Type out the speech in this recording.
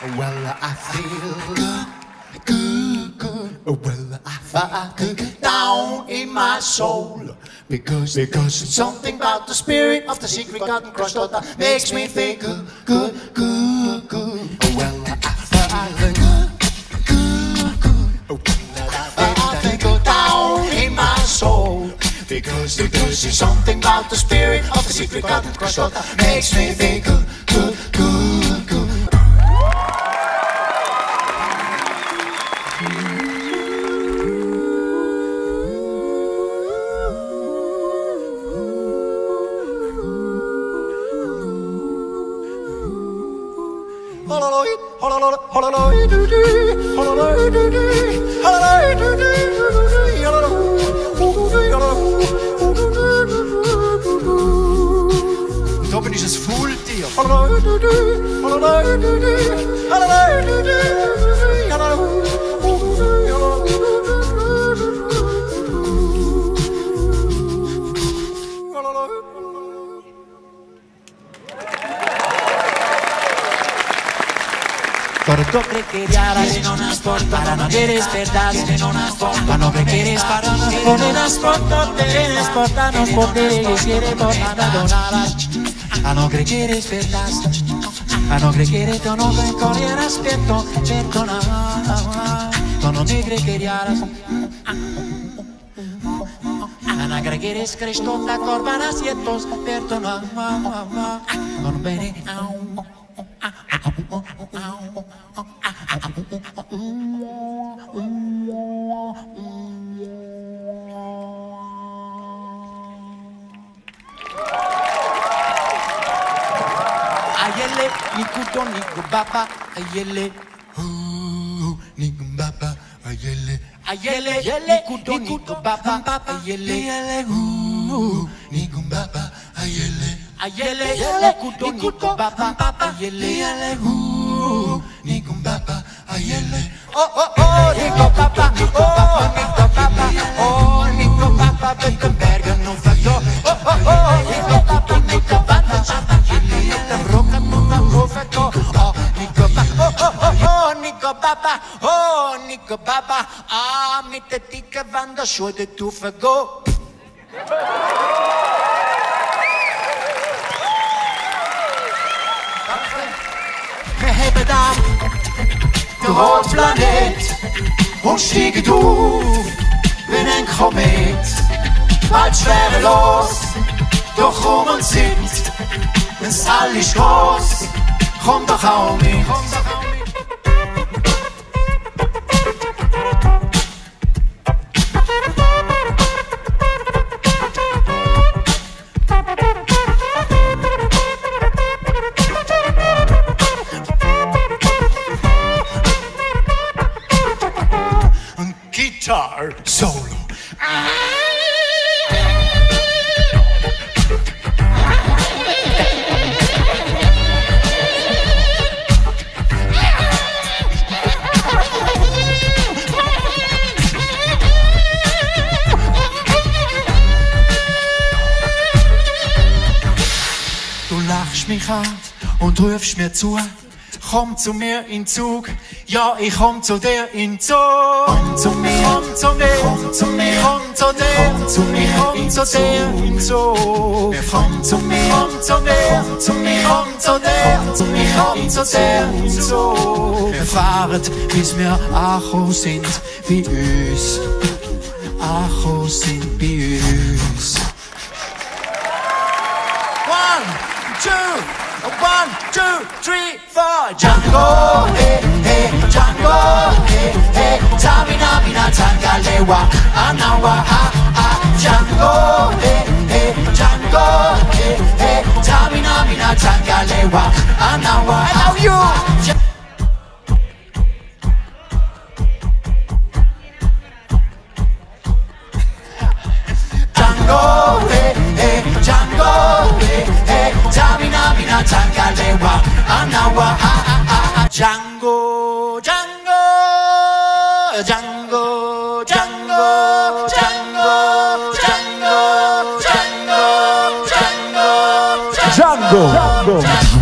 Well, I feel good, good, good. Well, I feel good down in my soul. Because, because something about the spirit of the secret garden crushed that makes me feel good, good, good, good. Well, I feel good, good, good. Well, I feel good down in my soul. Because, because there's something about the spirit of the secret garden crushed that makes me good, good, Und oben ist ein Faultier. Porto crec que hi ara que no no no para, no no es pot quiere tornar a donar, a no crec que eres a no crec que no no te crec que Ayele, nikuto, nikubaba, ayele. Nigumbaba, ayele, Ayele, nikuto, nikubaba, ayele. nigumbaba, ayele, Ayele, nikuto, nikubaba, ayele. ayele. Oh, oh, oh, Nico Papa, oh, Nico Papa, oh, Nico Papa, Beckenbergen, non fatto. Oh, oh, oh, Nico Papa, Nico Papa, Ayele, Roca, Tutta, Profetto, oh, Nico Papa, oh, oh, oh, oh, Nico Papa, oh, Nico Papa, ah, mit der dicke Wanderschuhe, der du vergo. We hebben daar de Rotplanet und stiegen du wie ein Komet. Bald schwerelos, doch um uns sind, wenn's all ist groß, komm doch auch mit. Guitar Solo. Du lachst mich an und rufst mir zu. Komm zu mir in Zug, ja, ich komm zu dir in Zug. Komm zu mir, komm zu mir, komm zu mir, komm zu dir, komm zu mir, komm zu dir in Zug. Komm zu mir, komm zu mir, komm zu mir, komm zu dir, komm zu mir, komm zu dir in Zug. Wir fahren, bis wir angekommen sind, bei uns. Angekommen sind bei uns. One, two, one, two, three, four. Django, hey, hey, Django, hey, hey. Tamina, mina, tangalewa, anawa, ah, ah. Django, hey, hey, Django, hey, hey. Tamina, mina, tangalewa, anawa. I love you. Django, Django, Django, Django, Django, Django, Django, Django, Django, Django.